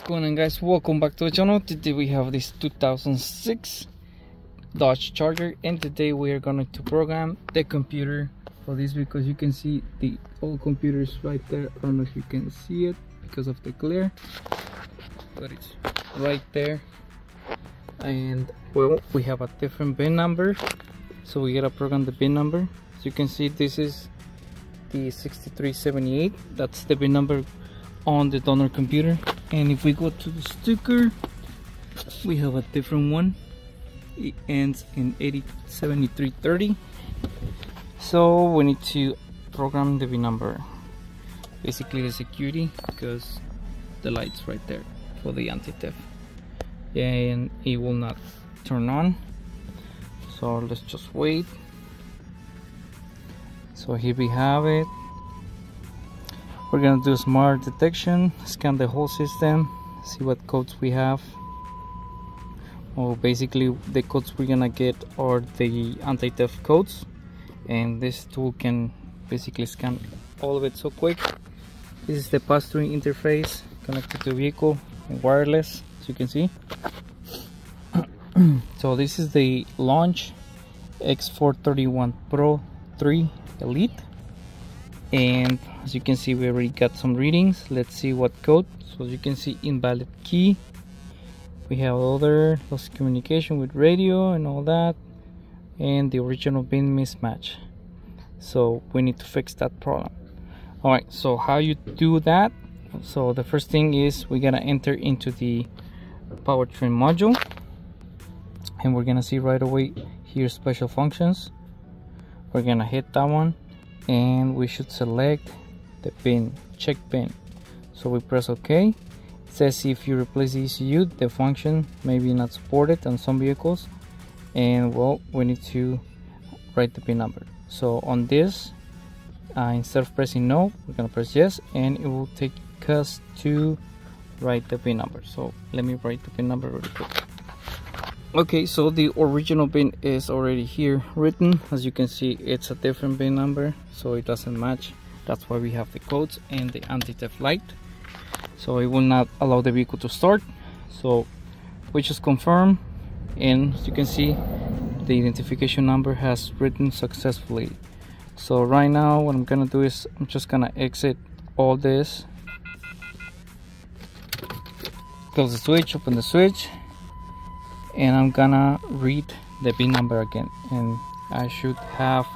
what's going on guys? Welcome back to the channel. Today we have this 2006 Dodge Charger and today we are going to program the computer for this because you can see the old computers right there. I don't know if you can see it because of the glare but it's right there. And well we have a different VIN number so we gotta program the VIN number. As you can see this is the 6378 that's the VIN number on the donor computer and if we go to the sticker we have a different one. It ends in 807330 so we need to program the VIN number. Basically the security because the lights right there for the anti-theft. And it will not turn on. So let's just wait. So here we have it we're gonna do smart detection scan the whole system see what codes we have. Well basically the codes we're gonna get are the anti-theft codes and this tool can basically scan all of it so quick. This is the pass-through interface connected to vehicle wireless as you can see. So this is the launch X431 Pro 3 Elite and as you can see we already got some readings. Let's see what code. So as you can see invalid key. We have other lost communication with radio and all that. And the original VIN mismatch. So we need to fix that problem. All right so how you do that? So the first thing is we're gonna enter into the powertrain module. And we're gonna see right away here special functions. We're gonna hit that one and we should select the pin check pin. So we press ok. It says if you replace the ECU the function may be not supported on some vehicles. And well we need to write the pin number. So on this uh, instead of pressing no we're gonna press yes and it will take us to write the pin number. So let me write the pin number really quick okay so the original VIN is already here written. As you can see it's a different VIN number so it doesn't match. That's why we have the codes and the anti-theft light. So it will not allow the vehicle to start. So we just confirm and as you can see the identification number has written successfully. So right now what I'm gonna do is I'm just gonna exit all this. Close the switch open the switch and I'm gonna read the VIN number again. And I should have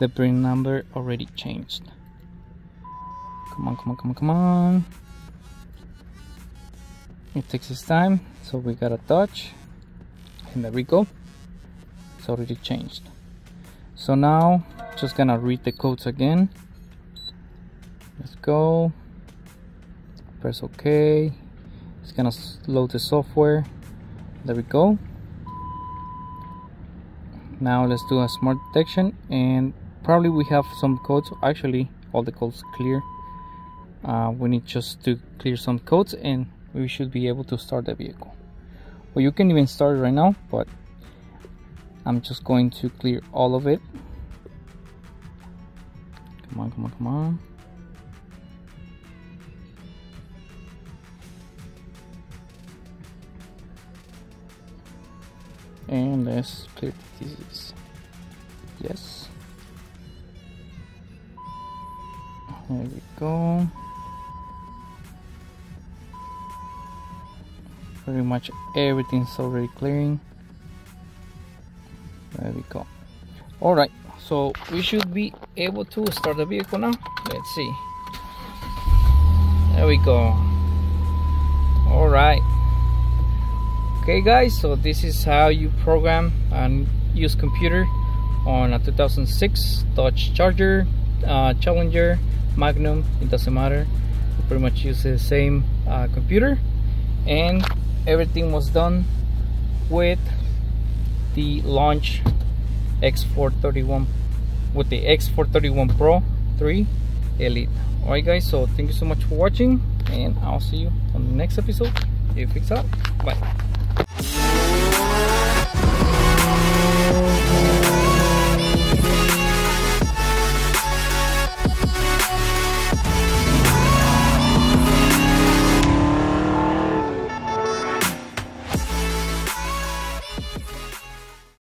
the VIN number already changed. Come on come on come on come on. It takes its time so we gotta touch. And there we go. It's already changed. So now just gonna read the codes again. Let's go. Press ok. It's gonna load the software there we go. Now let's do a smart detection and probably we have some codes. Actually all the codes clear. Uh, we need just to clear some codes and we should be able to start the vehicle. Well you can even start it right now but I'm just going to clear all of it. Come on come on come on and let's clear this. Yes. There we go. Pretty much everything's already clearing. There we go. All right so we should be able to start the vehicle now. Let's see. There we go. All right okay guys so this is how you program and use computer on a 2006 Dodge Charger uh, Challenger Magnum it doesn't matter. You pretty much use the same uh, computer. And everything was done with the launch X431 with the X431 Pro 3 Elite. Alright guys so thank you so much for watching and I'll see you on the next episode. If it's up. Bye